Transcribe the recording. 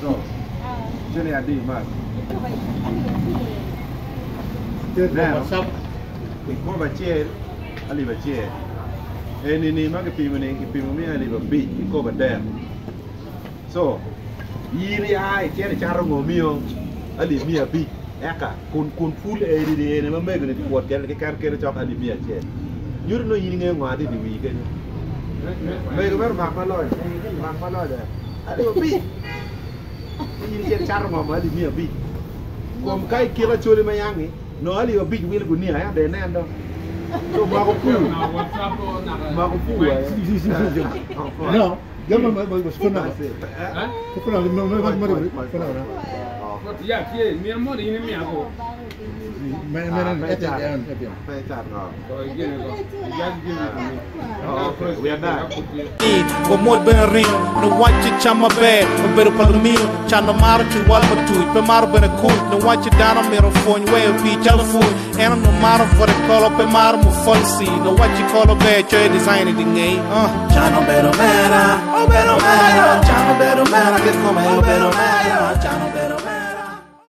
so chene adi ma Neno. ko ba chiel ali ba chiel e ni ni ma ke pimo ni ke pimo mi ali ko so yiri ai chene charo ngomio ali mia bi eka kun kun full e di di ma me ne kuot kel ke kar ke chok ali mia chiel nyur no yini nge ngwa di di wi ke me ko ber mak ma loy mak ma loy de ali ba chene charo ngom ali mia bi kom kai kila chole ma yangi no ali ba bi wil gunia ya de ne ando so ma ko pu ma ko pu No, me me suena. eh Suena, me me me me suena. Ya, kie, mi ini mi ako. meron, meron. Ito, yan, ito yan. Oh. Oh, okay. We are back. Wa mod ben ring, no wanchi chama be, o beru palmil, chana mar ki wal batu, pe mar ben ku, no wanchi dana mero fon we pi telephone, and no mar for the call pe mar mu fonsi, no wanchi call be, che design di ngai. Ah, chana mero mera, o mero mera.